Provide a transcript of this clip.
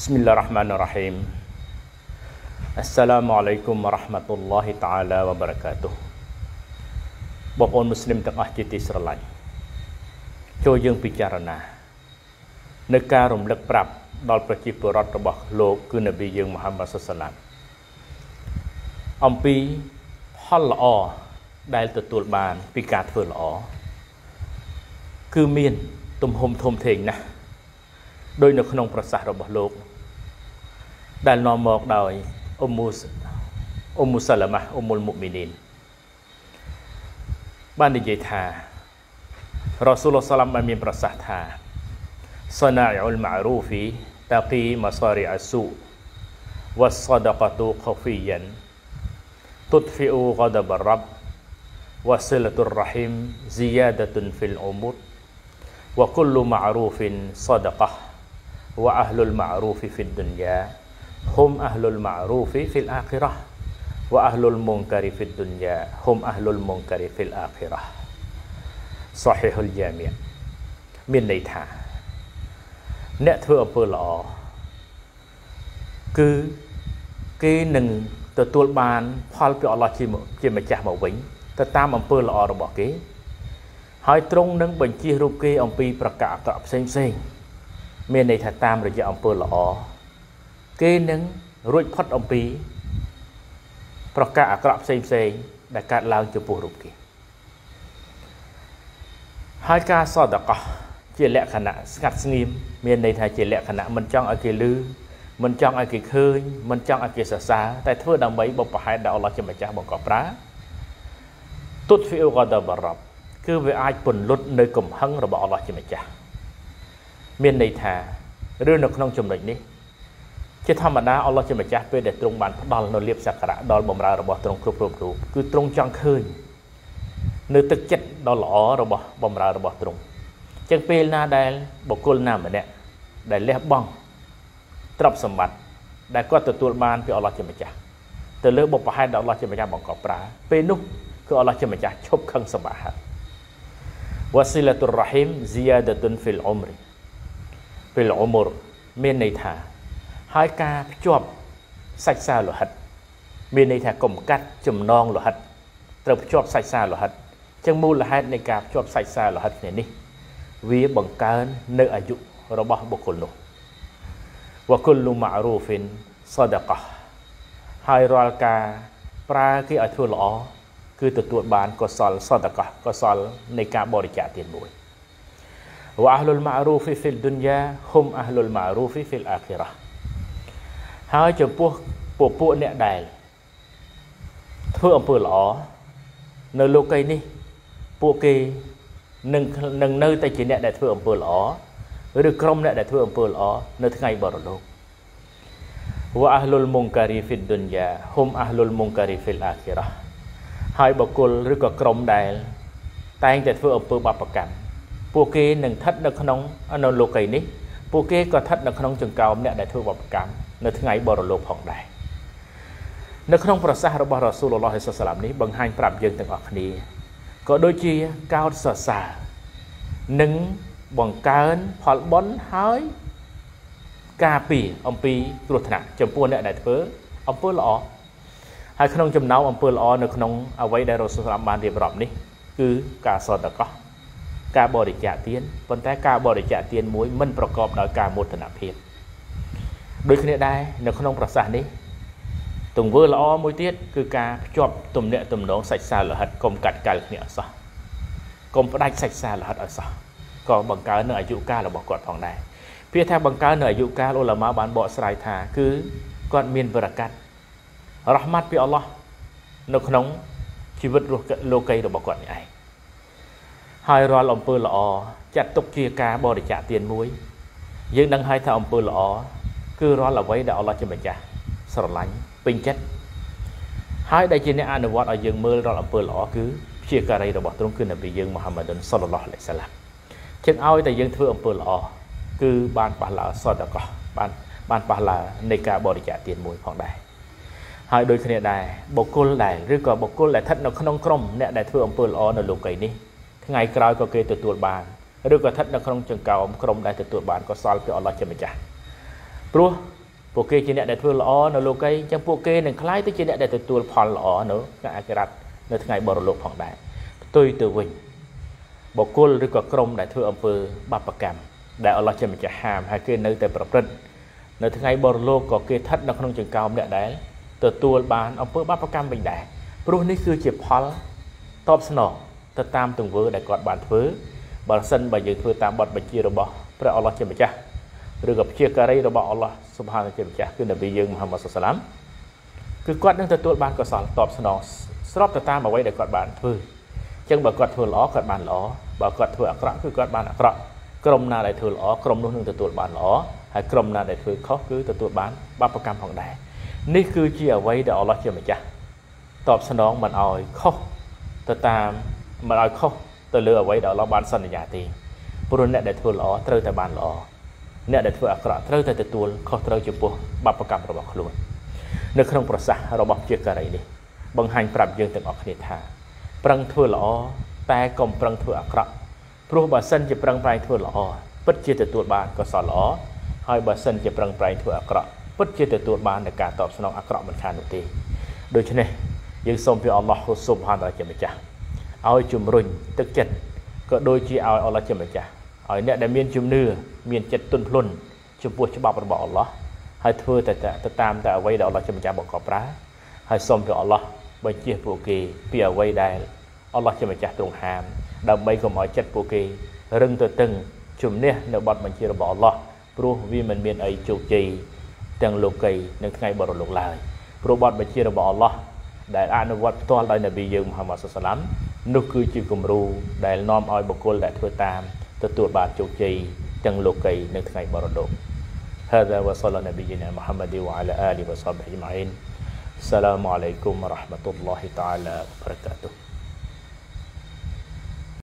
بسم الله الرحمن الرحيم السلام عليكم ورحمة الله تعالى وبركاته បងប្អូនមូស្លីមទាំងអស់ជាទីស្រឡាញ់ចូលយើងពិចារណានៅការរំលឹកប្រាប់ដល់ប្រជាពលរដ្ឋរបស់លោកគឺនប៊ីយើងមហាម៉ាត់សុសឡាមអំពីផលល្អដែលទទួលបានពីការធ្វើល្អគឺមានទំហំធំធេងណាស់ ដោយនៅក្នុងប្រសាសន៍របស់លោកដែលនាំមកដោយអ៊ុំមូអ៊ុំមូសាឡាម៉ាអ៊ុំមុលមុមីនីនបាននិយាយថារ៉ាស៊ូលសាឡាំបានមានប្រសាសន៍ថាសណាអ៊ុលម៉ារូហ្វីតាគីម៉ាសារីអស៊ូ والصدقة خفيا تطفئ غضب الرب وصلة الرحم زيادة في العمر وكل معروف صدقة وأهل المعروف في الدنيا هم أهل المعروف في الآخرة وأهل المنكر في الدنيا هم أهل المنكر في الآخرة صحيح الجامع មានន័យថាអ្នកធ្វើអំពើល្អគឺគេនឹងទទួលបានផលពីអល់ឡោះជាជាម្ចាស់មកវិញទៅតាមអំពើល្អរបស់គេ ហើយទ្រង់នឹងបញ្ជារូបគេអំពីប្រកាសអាក្រក់ផ្សេងផ្សេង មានន័យថាតាមរយៈអំពើល្អគេនឹងរួចផុតអំពី ប្រកាសអាក្រក់ផ្សេងផ្សេងដែលកើតឡើងចំពោះរូបគេហើយការសតកោជាលក្ខណៈស្ងាត់ស្ងៀមមានន័យថាជាលក្ខណៈមិនចង់ឲ្យគេលឺមិនចង់ឲ្យគេឃើញមិនចង់ឲ្យគេសរសើរតែធ្វើដើម្បីបុព្វហេតុដែលអល់ឡោះជាម្ចាស់បង្កប់ប្រើទុតហ្វីអ៊ូកដាបរ៉ាប់គឺវាអាចពន្លត់នៅកំហឹងរបស់អល់ឡោះជាម្ចាស់ មានន័យថាឬនៅក្នុងចំណុចនេះជាធម្មតាអល់ឡោះជាម្ចាស់ពេលដែលទ្រង់បានផ្ដល់នៅលៀបសក្ការៈដល់បម្រើរបស់ទ្រង់គ្រប់គ្រប់រូបគឺទ្រង់ចង់ឃើញនៅទឹកចិត្តដ៏ល្អរបស់បម្រើរបស់ទ្រង់ចឹងពេលណាដែលបុគ្គលណាម្នាក់ដែលលះបង់ទ្រព្យសម្បត្តិដែលគាត់ទទួលបានពីអល់ឡោះជាម្ចាស់ទៅលើបុព្វហេតុដែលអល់ឡោះជាម្ចាស់បង្កប់ប្រើពេលនោះគឺអល់ឡោះជាម្ចាស់ឈប់ខឹងសម្បាហវ៉ាស៊ីឡាតុររ៉ហ៊ីមស៊ីយ៉ាដាតុនហ្វីលអ៊ុមរី ពេលអ៊ុមរមានន័យថាហើយការភ្ជាប់សាច់សាលោហិត មានន័យថាកុំកាត់ចំណងលោហិតត្រូវភ្ជាប់សាច់សាលោហិតចឹងមូលហេតុនៃការភ្ជាប់សាច់សាលោហិតគ្នានេះ វាបង្កើននៅអាយុរបស់បុគ្គលនោះវគុលលូម៉ារូហ្វិនសដកោហើយរាល់ការប្រើគេឲ្យធ្វើល្អគឺទទួលបានកុសលសដកោកុសលនៃការបរិច្ចាគទានមួយ វអះលុលម៉ារូហ្វីហ្វីលឌុនយ៉ាហុំអះលុលម៉ារូហ្វីហ្វីលអាខិរ៉ាហើយចំពោះពពួកអ្នកដែលធ្វើអំពើល្អនៅលោកីនេះ ពួកគេនឹងនឹងនៅតែជាអ្នកដែលធ្វើអំពើល្អឬក្រុមអ្នកដែលធ្វើអំពើល្អនៅថ្ងៃបរលោកវអះលុលមុងការីហ្វីឌុនយ៉ាហុំអះលុលមុងការីហ្វីលអាខិរ៉ាហើយបកុលឬក៏ក្រុមដែល តែងតែធ្វើអំពើបាបកម្ម ពួកគេនឹងស្ថិតនៅក្នុងនៅលោកីនេះពួកគេក៏ស្ថិតនៅក្នុងចង្កោមអ្នកដែលធ្វើបាបកម្មនៅថ្ងៃបរលោកផងដែរនៅក្នុងប្រសាសន៍របស់រ៉ាស៊ូលឡោះសាឡាមនេះបង្ហាញប្រាប់យើងទាំងអស់គ្នាក៏ដូចជាកោតសរសើរនិងបង្កើនផលបុណ្យហើយការពារអំពីគ្រោះថ្នាក់ចំពោះអ្នកដែលធ្វើអំពើល្អហើយក្នុងចំណោមអំពើល្អនៅក្នុងអវ័យដែលរ៉ូស៊ូលបានរៀបរាប់នេះគឺការសតកោ ការបរិច្ចាគទានប៉ុន្តែការបរិច្ចាគទានមួយមិនប្រកបដោយការមោទនភាពដូចគ្នាដែរនៅក្នុងប្រសាសន៍នេះទង្វើល្អមួយទៀតគឺការភ្ជាប់ទំនាក់ទំនងសាច់សាលហិតកុំកាត់កាល់គ្នាអសោះកុំផ្ដាច់សាច់សាលហិតអសោះក៏បង្កើននៅអាយុកាលរបស់គាត់ផងដែរពាក្យថាបង្កើននៅអាយុកាលអ៊ុលាម៉ាបានបកស្រាយថាគឺគាត់មានបរកាត់រ៉ហ្មាត់ពីអល់ឡោះនៅក្នុងជីវិតរស់លោកីរបស់គាត់នេះឯង ហើយរាល់អំពើល្អចាត់ទុកជាការបរិច្ចាគទានមួយ យើងដឹងហើយថាអំពើល្អគឺរាល់អ្វីដែលអល់ឡោះជាម្ចាស់ស្រឡាញ់ពេញចិត្តហើយដែលជាអ្នកអនុវត្តឲ្យយើងមើលរាល់អំពើល្អគឺព្យាការីរបស់ទ្រង់គឺនប៊ីយើងមូហាម៉ាឌុនសល្លឡោះអាឡៃសាឡាមចឹងឲ្យតែយើងធ្វើអំពើល្អគឺបានប៉ះឡើងសតកោបានបានប៉ះឡើងនៃការបរិច្ចាគទានមួយផងដែរហើយដូចគ្នាដែរបុគ្គលដែរឬក៏បុគ្គលដែលស្ថិតនៅក្នុងក្រុមអ្នកដែលធ្វើអំពើល្អនៅលោកីនេះ ថ្ងៃក្រោយក៏គេទទួលបានឬក៏ស្ថិតនៅក្នុងចង្កោមក្រុមដែលទទួលបានកុសលពីអល់ឡោះជាម្ចាស់ព្រោះពួកគេជាអ្នកដែលធ្វើល្អនៅលោកីអញ្ចឹងពួកគេនឹងខ្លាយទៅជាអ្នកដែលទទួលផលល្អនៅក្នុងអកិរតនៅថ្ងៃបរលោកផងដែរផ្ទុយទៅវិញបុគ្គលឬក៏ក្រុមដែលធ្វើអំពើបាបកម្មដែលអល់ឡោះជាម្ចាស់ហាមហើយគេនៅតែប្រព្រឹត្តនៅថ្ងៃបរលោកក៏គេស្ថិតនៅក្នុងចង្កោមអ្នកដែលទទួលបានអំពើបាបកម្មវិញដែរព្រោះនេះគឺជាផលតបស្នង ទៅតាមទង្វើដែលគាត់បានធ្វើបើសិនបើយើងធ្វើតាមបទបញ្ជារបស់ព្រះអល់ឡោះជាម្ចាស់ឬក៏ព្យាការីរបស់អល់ឡោះសុបហានជាម្ចាស់គឺនប៊ីយើងមហាម៉ាត់សុសឡាមគឺគាត់នឹងទទួលបានកុសលតបស្នងស្របទៅតាមអ្វីដែលគាត់បានធ្វើអញ្ចឹងបើគាត់ធ្វើល្អគាត់បានល្អបើគាត់ធ្វើអាក្រក់គឺគាត់បានអាក្រក់ក្រុមណាដែលធ្វើល្អក្រុមនោះនឹងទទួលបានល្អហើយក្រុមណាដែលធ្វើខុសគឺទទួលបានបាបកម្មផងដែរនេះគឺជាអ្វីដែលអល់ឡោះជាម្ចាស់តបស្នងមិនឲ្យខុសទៅតាម មិនឲ្យខុសទៅលើអ្វីដែលអល់ឡោះបានសន្យាទេព្រោះអ្នកដែលធ្វើល្អត្រូវតែបានល្អអ្នកដែលធ្វើអាក្រក់ត្រូវតែទទួលខុសត្រូវចំពោះបាបកម្មរបស់ខ្លួននៅក្នុងប្រសាសន៍របស់ជាការីនេះបង្ហាញប្រាប់យើងទាំងអស់គ្នាថា ប្រឹងធ្វើល្អតែកុំប្រឹងធ្វើអាក្រក់ព្រោះបើសិនជាប្រឹងប្រែងធ្វើល្អពិតជាទទួលបានកុសលល្អហើយបើសិនជាប្រឹងប្រែងធ្វើអាក្រក់ពិតជាទទួលបាននូវការតបស្នងអាក្រក់មិនខាននោះទេដូច្នេះយើងសូមពីអល់ឡោះស៊ុបហានតាជាម្ចាស់ ឲ្យជំរុញទឹកចិត្តក៏ដូចជាឲ្យអល់ឡោះជាម្ចាស់ឲ្យអ្នកដែលមានជំនឿមានចិត្តទន់ភ្លន់ចំពោះច្បាប់របស់អល់ឡោះហើយធ្វើតែទៅតាមតែអ្វីដែលអល់ឡោះជាម្ចាស់បង្កប់ប្រើហើយសូមពីអល់ឡោះបញ្ជាពួកគេពីអ្វីដែលអល់ឡោះជាម្ចាស់ទ្រង់ហាមដើម្បីកុំឲ្យចិត្តពួកគេរឹងទៅតឹងជំនះនៅបទបញ្ជារបស់អល់ឡោះព្រោះវាមិនមានអីជោគជ័យទាំងលោកីនៅថ្ងៃបរលោកឡើយព្រោះបទបញ្ជារបស់អល់ឡោះដែលអនុវត្តផ្ទាល់ដោយនប៊ីយើងមហាម៉ាត់សុសឡាម នោះគឺជាគំរូដែលនាំឲ្យបុគ្គលដែលធ្វើតាមទទួលបានជោគជ័យទាំងលោកីនៅថ្ងៃបរលោក هذا وصلى نبينا محمد وعلى آله وصحبه أجمعين السلام عليكم ورحمة الله تعالى وبركاته